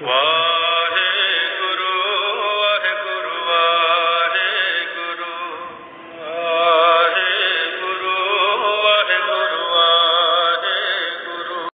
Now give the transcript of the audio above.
Wow.